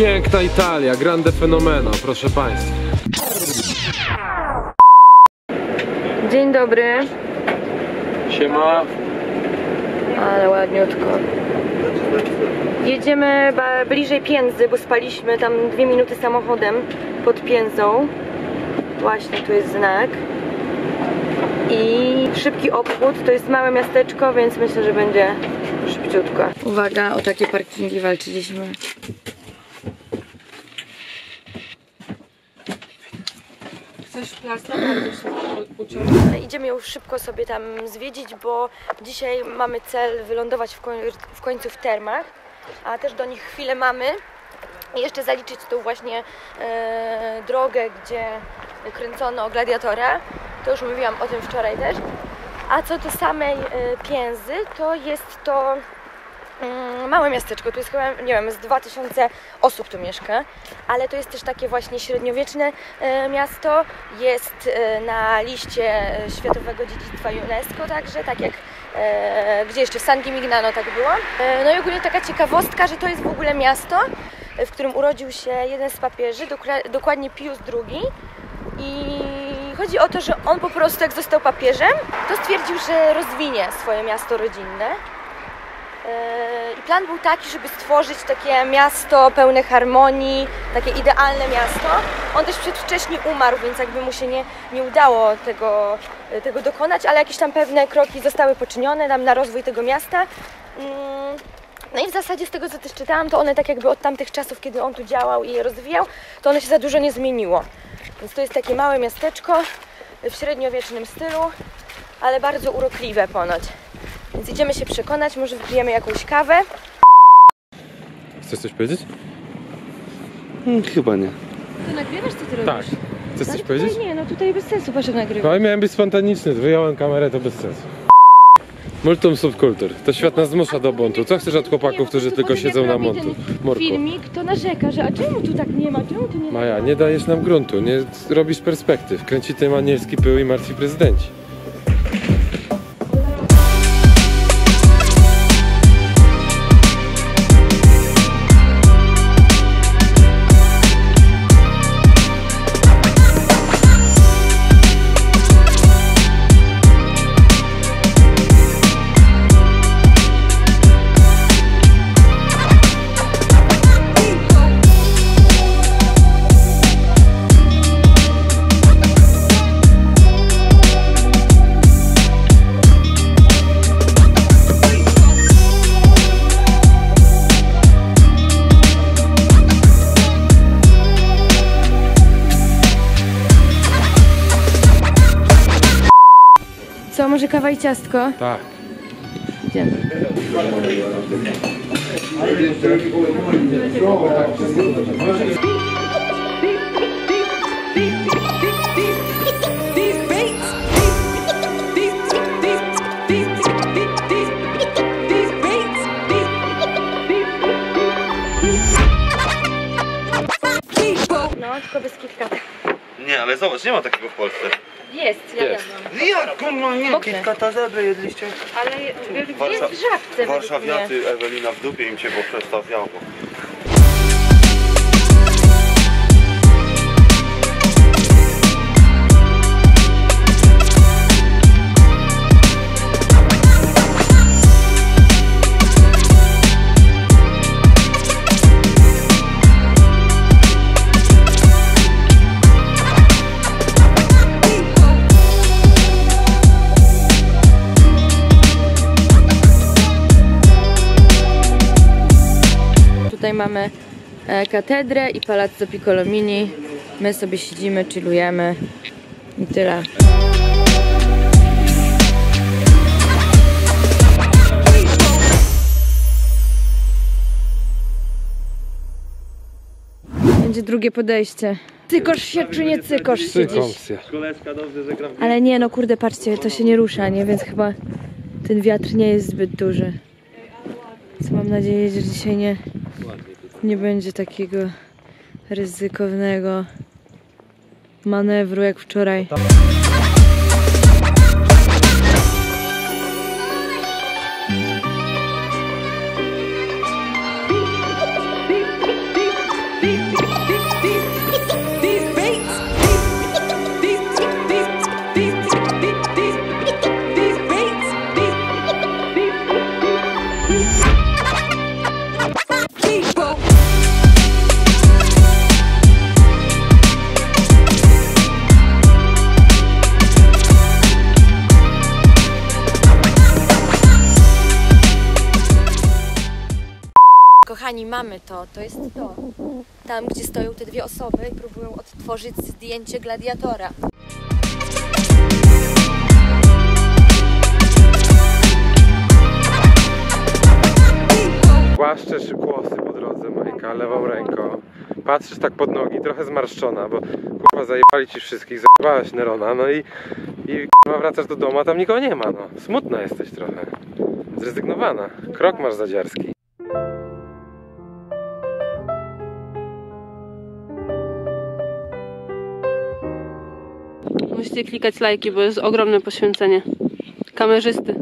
Piękna Italia, grande fenomeno, proszę Państwa. Dzień dobry, Siema. ale ładniutko. Jedziemy bliżej Piędzy, bo spaliśmy tam dwie minuty samochodem pod Piędzą. Właśnie tu jest znak. I szybki obchód, to jest małe miasteczko, więc myślę, że będzie szybciutko. Uwaga, o takie parkingi walczyliśmy. Plastę? Idziemy już szybko sobie tam zwiedzić, bo dzisiaj mamy cel wylądować w, w końcu w termach, a też do nich chwilę mamy. I jeszcze zaliczyć tą właśnie e, drogę, gdzie kręcono gladiatora. To już mówiłam o tym wczoraj też. A co do samej e, Pięzy, to jest to małe miasteczko. Tu jest chyba, nie wiem, z 2000 osób tu mieszka, ale to jest też takie właśnie średniowieczne e, miasto. Jest e, na liście e, Światowego Dziedzictwa UNESCO także, tak jak gdzie jeszcze w San Gimignano tak było. No i ogólnie taka ciekawostka, że to jest w ogóle miasto, w którym urodził się jeden z papieży, dokładnie Pius II. I chodzi o to, że on po prostu jak został papieżem, to stwierdził, że rozwinie swoje miasto rodzinne. Yy, I plan był taki, żeby stworzyć takie miasto pełne harmonii, takie idealne miasto. On też przedwcześnie umarł, więc jakby mu się nie, nie udało tego, tego dokonać, ale jakieś tam pewne kroki zostały poczynione tam na rozwój tego miasta. Mm, No i w zasadzie z tego, co też czytałam, to one tak jakby od tamtych czasów, kiedy on tu działał i je rozwijał, to one się za dużo nie zmieniło. Więc to jest takie małe miasteczko w średniowiecznym stylu, ale bardzo urokliwe ponoć. Więc idziemy się przekonać, może wypijemy jakąś kawę. Chcesz coś powiedzieć? Hmm, chyba nie. Ty nagrywasz, co ty Tak. Chcesz coś powiedzieć? Nie, no tutaj bez sensu No nagrywać. ale miałem być spontaniczny, wyjąłem kamerę, to bez sensu. Multum subkultur. To świat nas zmusza do buntu. Co chcesz od chłopaków, którzy tylko siedzą na montu? Morku. filmik, to narzeka, że a czemu tu tak nie ma, czemu tu nie ma? Maja, nie dajesz nam gruntu, nie robisz perspektyw. Kręci tym anielski pył i martwi prezydenci. Kawa i ciastko? Tak. Idziemy. No, ale zobacz, nie ma takiego w Polsce. Jest, ja Jest. jadłam. Jak? Kurwa, nie, Mokre. kitkata zebry jedliście. Ale jest w Warsza- żabce według mnie. Warszawiacy Ewelina w dupie im się bo przestawiało. Mamy e, katedrę i Palazzo Piccolomini. My sobie siedzimy, chillujemy i tyle. Będzie drugie podejście. Cykosz się czy nie cykosz się dziś? Ale nie, no kurde, patrzcie, to się nie rusza, nie? Więc chyba ten wiatr nie jest zbyt duży. Więc mam nadzieję, że dzisiaj nie, nie będzie takiego ryzykownego manewru jak wczoraj. Kochani, mamy to. To jest to. Tam, gdzie stoją te dwie osoby i próbują odtworzyć zdjęcie gladiatora. Głaszczesz kłosy po drodze, Majka, lewą ręką. Patrzysz tak pod nogi, trochę zmarszczona, bo kurwa zajebali ci wszystkich, zajebałaś Nerona, no i, i kurwa wracasz do domu, a tam nikogo nie ma, no. Smutna jesteś trochę. Zrezygnowana. Krok masz zadziarski. Klikać lajki, bo jest ogromne poświęcenie. Kamerzysty.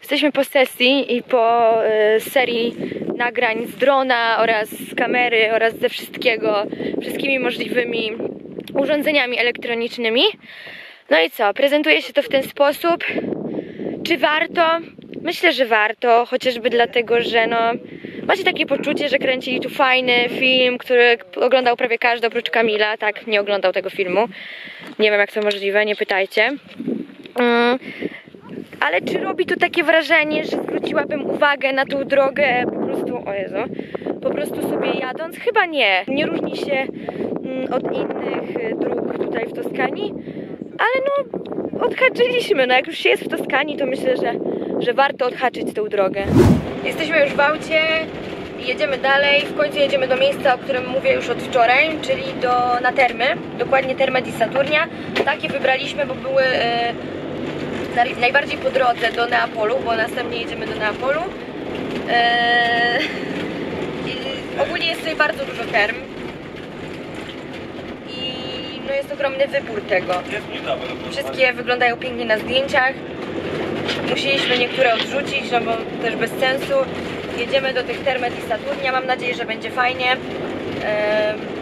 Jesteśmy po sesji i po e, serii nagrań z drona oraz z kamery oraz ze wszystkiego, wszystkimi możliwymi urządzeniami elektronicznymi. No i co? Prezentuje się to w ten sposób. Czy warto? Myślę, że warto, chociażby dlatego, że no macie takie poczucie, że kręcili tu fajny film, który oglądał prawie każdy oprócz Kamila. Tak, nie oglądał tego filmu. Nie wiem jak to możliwe, nie pytajcie. Mm, ale czy robi to takie wrażenie, że zwróciłabym uwagę na tą drogę po prostu, o Jezu, po prostu sobie jadąc? Chyba nie. Nie różni się od innych y, dróg tutaj w Toskanii, ale no odhaczyliśmy. No jak już się jest w Toskanii, to myślę, że, że warto odhaczyć tą drogę. Jesteśmy już w aucie jedziemy dalej. W końcu jedziemy do miejsca, o którym mówię już od wczoraj, czyli do, na termy, dokładnie termy di Saturnia. Takie wybraliśmy, bo były... naj- najbardziej po drodze do Neapolu, bo następnie jedziemy do Neapolu. I ogólnie jest tutaj bardzo dużo term. No jest ogromny wybór tego. Wszystkie wyglądają pięknie na zdjęciach. Musieliśmy niektóre odrzucić, no bo też bez sensu. Jedziemy do tych termet i Saturnia. Mam nadzieję, że będzie fajnie.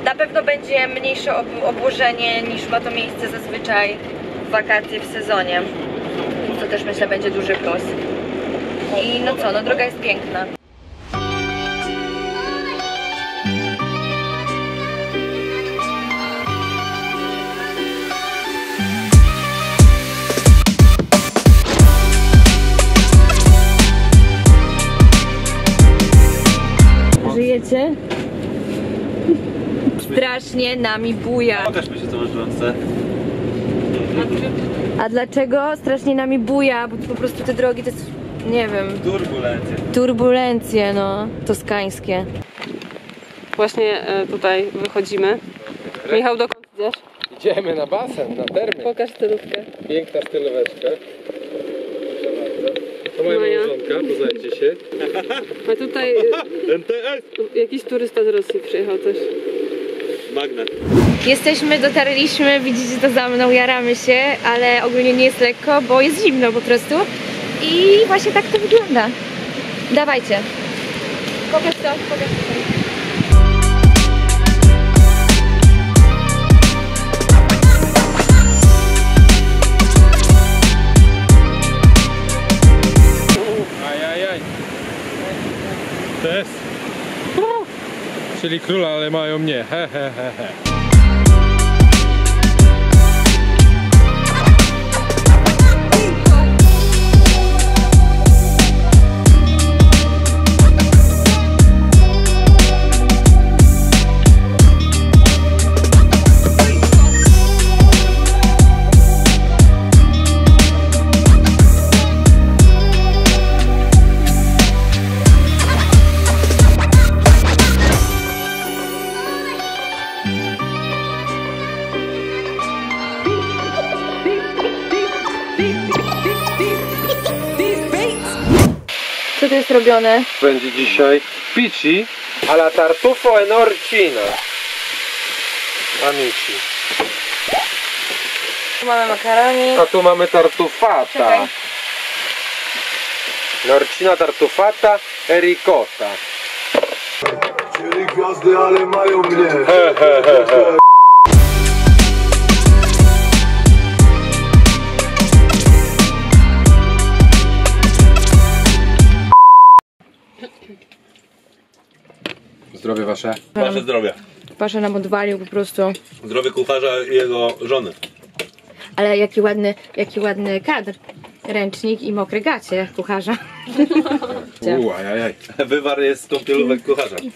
Na pewno będzie mniejsze ob- obłożenie niż ma to miejsce zazwyczaj w wakacje w sezonie. To też myślę będzie duży plus. I no co, no droga jest piękna. Żyjecie? Strasznie nami buja. Pokaż mi się co masz w ręce. A dlaczego strasznie nami buja? Bo po prostu te drogi to jest, nie wiem, Turbulencje. turbulencje, no, toskańskie. Właśnie e, tutaj wychodzimy. Michał, dokąd idziesz? Idziemy na basen, na termy. Pokaż stylówkę. Piękna stylóweczka. Proszę bardzo. To moja Poznajcie się. A tutaj NTS! jakiś turysta z Rosji przyjechał coś. Magnet. Jesteśmy, dotarliśmy, widzicie to za mną, jaramy się, ale ogólnie nie jest lekko, bo jest zimno po prostu. I właśnie tak to wygląda. Dawajcie. Pokaż to, pokaż to. Czyli króla, ale mają mnie. He, he, he, he. Co tu jest robione? Będzie dzisiaj pici alla tartufo e norcina. Amici. Tu mamy makaroni. A tu mamy tartufata. Czekaj. Norcina tartufata e ricotta. gwiazdy, ale mają mnie Zdrowie wasze. Wasze zdrowie. Pasza nam odwalił po prostu. Zdrowie kucharza i jego żony. Ale jaki ładny, jaki ładny kadr. Ręcznik i mokre gacie kucharza. Uuu, ajajaj. Wywar jest z kąpielówek kucharza.